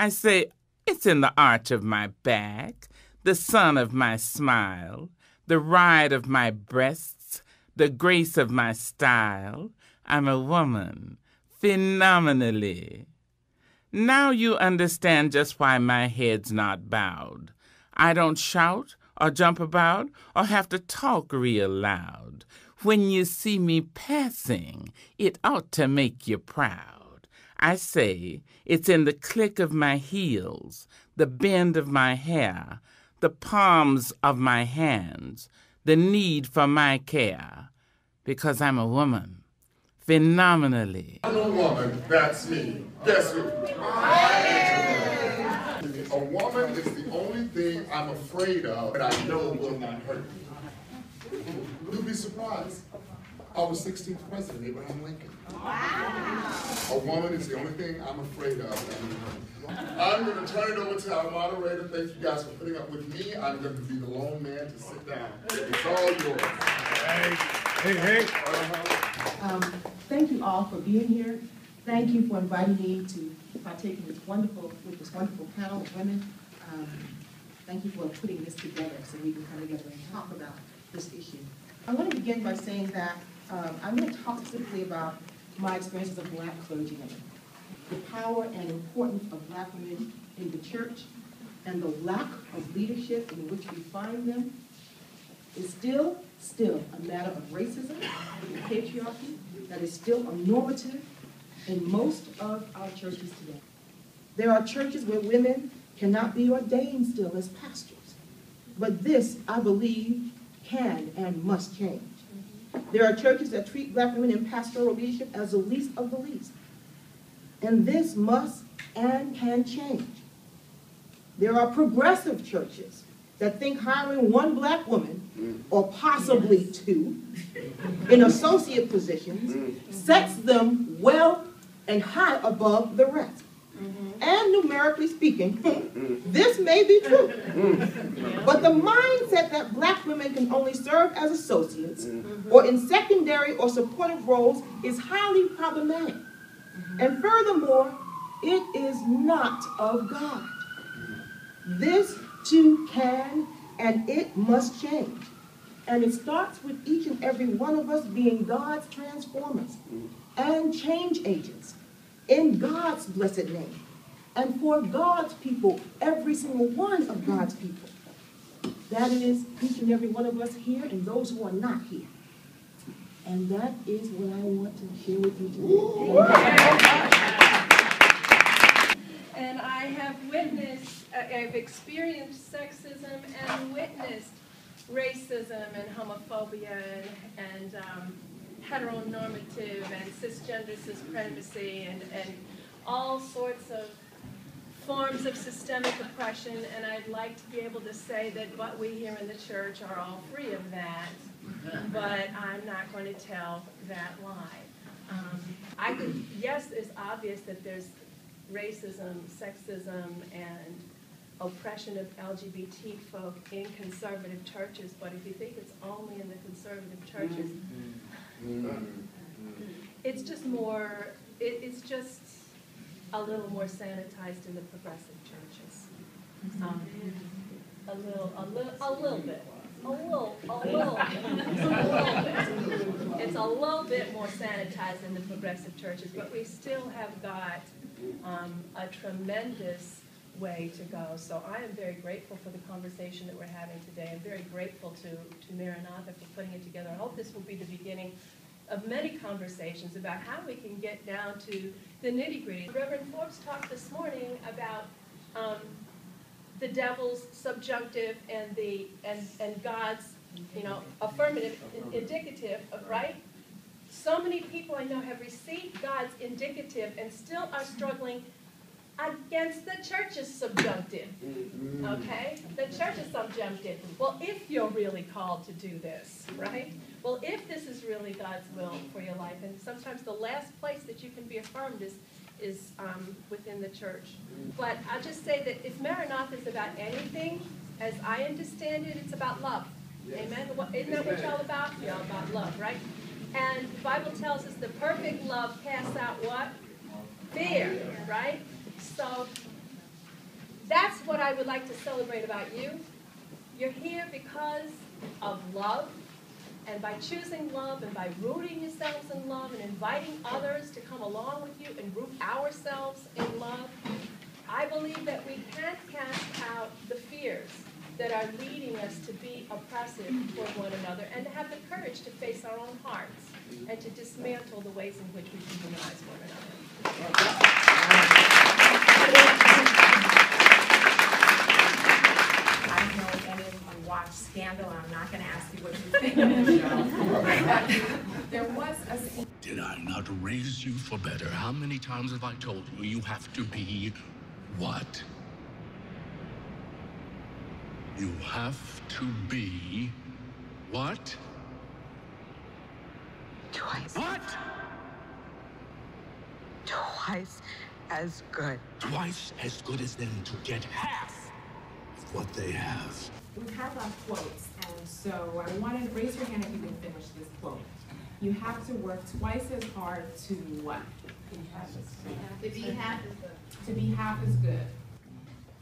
I say, it's in the arch of my back, the sun of my smile, the ride of my breasts, the grace of my style. I'm a woman, phenomenally. Now you understand just why my head's not bowed. I don't shout or jump about or have to talk real loud. When you see me passing, it ought to make you proud. I say it's in the click of my heels, the bend of my hair, the palms of my hands, the need for my care, because I'm a woman, phenomenally. I'm a woman, that's me. Guess who? A woman is the only thing I'm afraid of that I know will not hurt me. You'll be surprised. I was 16th President Abraham Lincoln. Wow. A woman is the only thing I'm afraid of. I'm going to turn it over to our moderator. Thank you guys for putting up with me. I'm going to be the lone man to sit down. It's all yours. Hey, hey, hey. Um, thank you all for being here. Thank you for inviting me to partake in this wonderful, with this wonderful panel of women. Um, thank you for putting this together so we can come together and talk about this issue. I want to begin by saying that um, I'm going to talk specifically about my experience as a black clergyman, the power and importance of black women in the church, and the lack of leadership in which we find them is still, still a matter of racism and patriarchy that is still a normative in most of our churches today. There are churches where women cannot be ordained still as pastors. But this, I believe, can and must change. There are churches that treat black women in pastoral leadership as the least of the least. And this must and can change. There are progressive churches that think hiring one black woman, mm. or possibly two, in associate positions mm. sets them well and high above the rest. Mm-hmm. And numerically speaking, this may be true. Mm-hmm. But the mindset that black women can only serve as associates mm-hmm. or in secondary or supportive roles is highly problematic. And furthermore, it is not of God. This too can and it must change. And it starts with each and every one of us being God's transformers and change agents in God's blessed name and for God's people, every single one of God's people. That is each and every one of us here and those who are not here. And that is what I want to share with you today. And I have witnessed, I've experienced sexism and witnessed racism and homophobia and, and um, heteronormative and cisgender supremacy and, and all sorts of forms of systemic oppression, and I'd like to be able to say that what we here in the church are all free of that, but I'm not going to tell that lie. Um, I could, yes, it's obvious that there's racism, sexism, and oppression of LGBT folk in conservative churches, but if you think it's only in the conservative churches, mm-hmm. It's just more, it, it's just a little more sanitized in the progressive churches. Um, a little, a little, a little bit. A little, a little, a little bit. It's a little bit more sanitized in the progressive churches, but we still have got um, a tremendous way to go. So I am very grateful for the conversation that we're having today. I'm very grateful to, to Maranatha for putting it together. I hope this will be the beginning of many conversations about how we can get down to the nitty gritty. Reverend Forbes talked this morning about um, the devil's subjunctive and the and and God's you know affirmative indicative of right. So many people I know have received God's indicative and still are struggling against the church's subjunctive. Okay? The church's subjunctive. Well, if you're really called to do this, right? Well, if this is really God's will for your life, and sometimes the last place that you can be affirmed is is um, within the church. But I'll just say that if Maranatha is about anything, as I understand it, it's about love. Yes. Amen? What, isn't that what y'all about? Y'all about love, right? And the Bible tells us the perfect love casts out what? Fear, right? So that's what I would like to celebrate about you. You're here because of love, and by choosing love and by rooting yourselves in love and inviting others to come along with you and root ourselves in love, I believe that we can't cast out the fears that are leading us to be oppressive toward one another and to have the courage to face our own hearts and to dismantle the ways in which we dehumanize one another. Scandal, and I'm not gonna ask you what you think of the show. But There was a scene Did I not raise you for better? How many times have I told you you have to be what? You have to be what? Twice, What? twice as good. Twice as good as them to get half of what they have. We have our quotes, and so I wanted to raise your hand if you can finish this quote. You have to work twice as hard to what? To be half as good. To be half as good.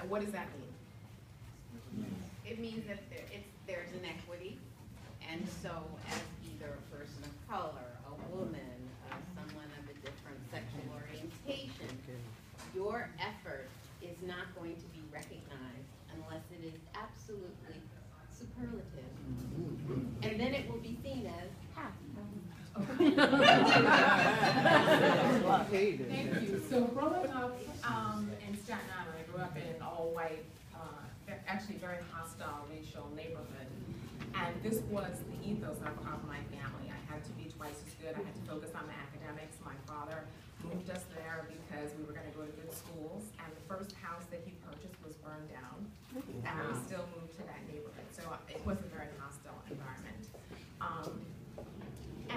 And what does that mean? It means that there, it's, there's inequity, and so as either a person of color, a woman, uh, someone of a different sexual orientation, your effort is not going to be recognized unless it is absolutely superlative. And then it will be seen as half. Thank you. So growing up um, in Staten Island, I grew up in an all-white, uh, actually very hostile racial neighborhood. And this was the ethos of, of my family. I had to be twice as good. I had to focus on my academics. My father moved us there because we were going to go to good schools. And the first house that he purchased was burned down. And we still moved to that neighborhood. So it was a very hostile environment. Um,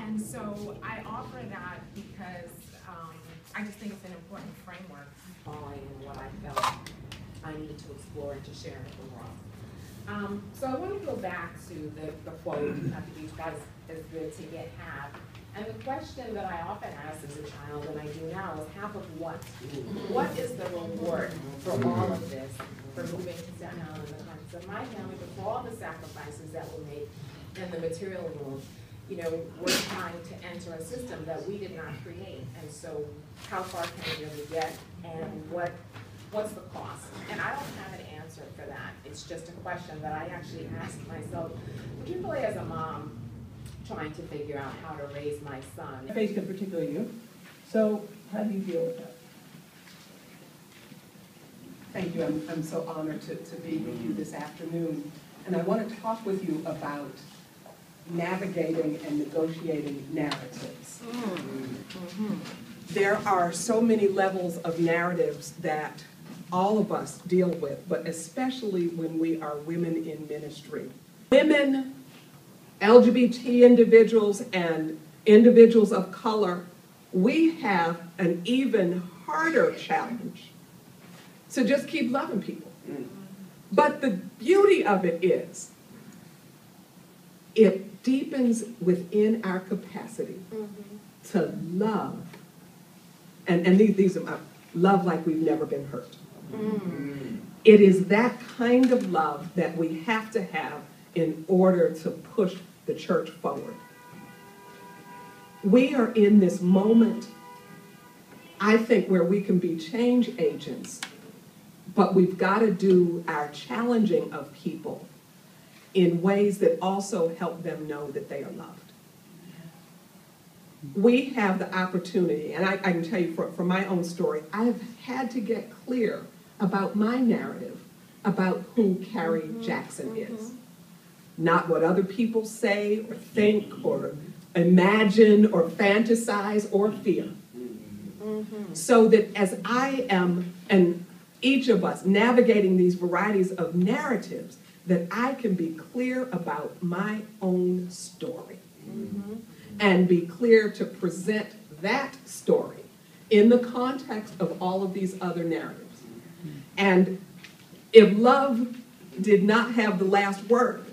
and so I offer that because um, I just think it's an important framework following what I felt I needed to explore and to share with the world. Um, so I want to go back to the, the quote, "You have to be twice as good to get half. And the question that I often ask as a child, and I do now, is half of what? What is the reward for all of this, for moving to Staten Island in the context of my family, for all the sacrifices that were made in the material world? You know, we're trying to enter a system that we did not create, and so how far can we really get, and what, what's the cost? And I don't have an answer for that, it's just a question that I actually ask myself, particularly as a mom, trying to figure out how to raise my son. faced in particular you. So how do you deal with that? Thank you. I'm, I'm so honored to, to be with you this afternoon. And I want to talk with you about navigating and negotiating narratives. Mm-hmm. There are so many levels of narratives that all of us deal with, but especially when we are women in ministry. Women LGBT individuals and individuals of color, we have an even harder challenge So just keep loving people. Mm-hmm. But the beauty of it is, it deepens within our capacity mm-hmm. to love. And, and these, these are my, love like we've never been hurt. Mm. It is that kind of love that we have to have in order to push the church forward. We are in this moment, I think, where we can be change agents, but we've got to do our challenging of people in ways that also help them know that they are loved. We have the opportunity, and I, I can tell you from, from my own story, I've had to get clear about my narrative about who Cari mm-hmm. Jackson mm-hmm. is not what other people say or think or imagine or fantasize or fear. Mm-hmm. So that as I am, and each of us, navigating these varieties of narratives, that I can be clear about my own story mm-hmm. and be clear to present that story in the context of all of these other narratives. Mm-hmm. And if love did not have the last word,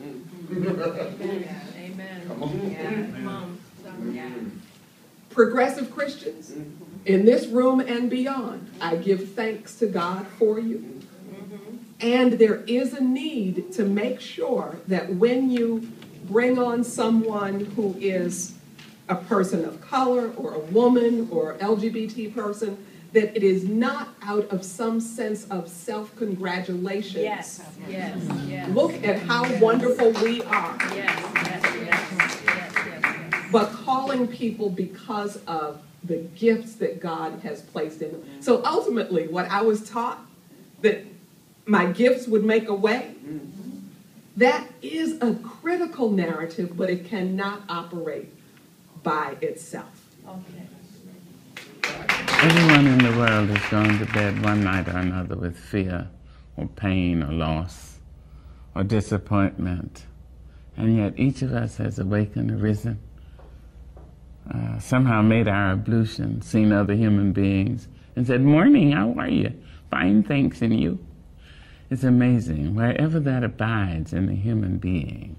progressive Christians mm-hmm. in this room and beyond, I give thanks to God for you. And there is a need to make sure that when you bring on someone who is a person of color or a woman or LGBT person, that it is not out of some sense of self-congratulations. Yes, yes, yes. Look at how wonderful we are. Yes, yes, yes, yes, yes, yes. but calling people because of the gifts that God has placed in them. So ultimately, what I was taught that my gifts would make a way, that is a critical narrative, but it cannot operate by itself. Everyone in the world has gone to bed one night or another with fear or pain or loss or disappointment. And yet each of us has awakened, arisen, uh, somehow made our ablution, seen other human beings, and said, Morning, how are you? Fine, thanks, and you? It's amazing. Wherever that abides in the human being,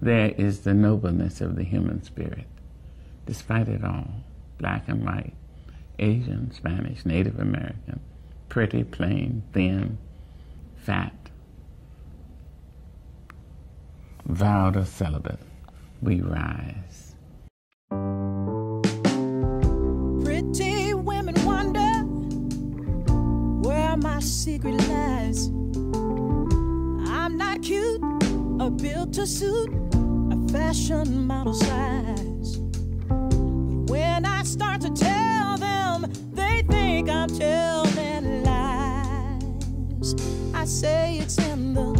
there is the nobleness of the human spirit, despite it all, black and white. Asian, Spanish, Native American, pretty, plain, thin, fat, vowed or celibate, we rise. Pretty women wonder where my secret lies. Built to suit a fashion model size. But when I start to tell them, they think I'm telling lies. I say it's in the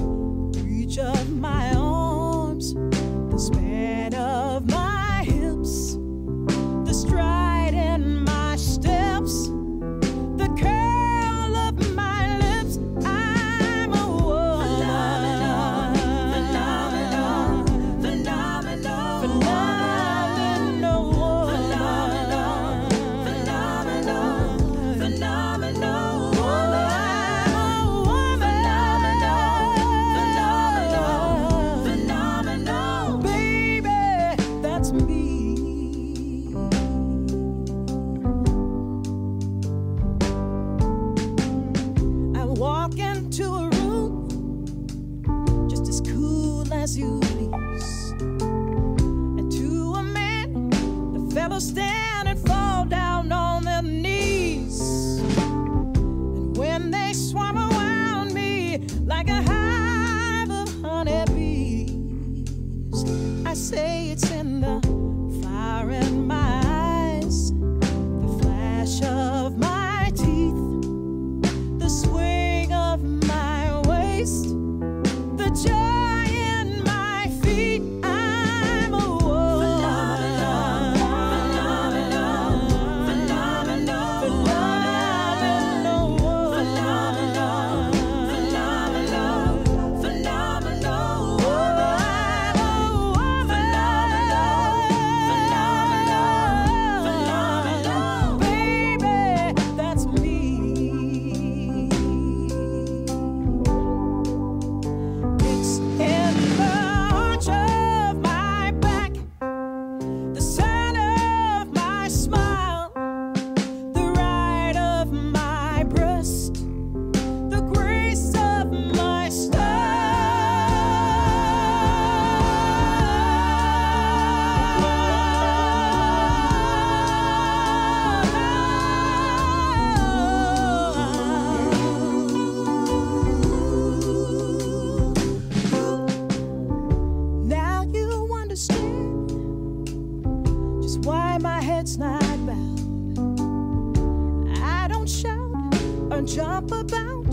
jump about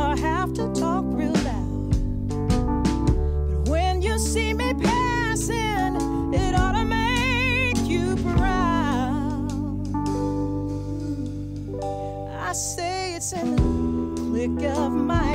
or have to talk real loud. But when you see me passing, it ought to make you proud. I say it's in the click of my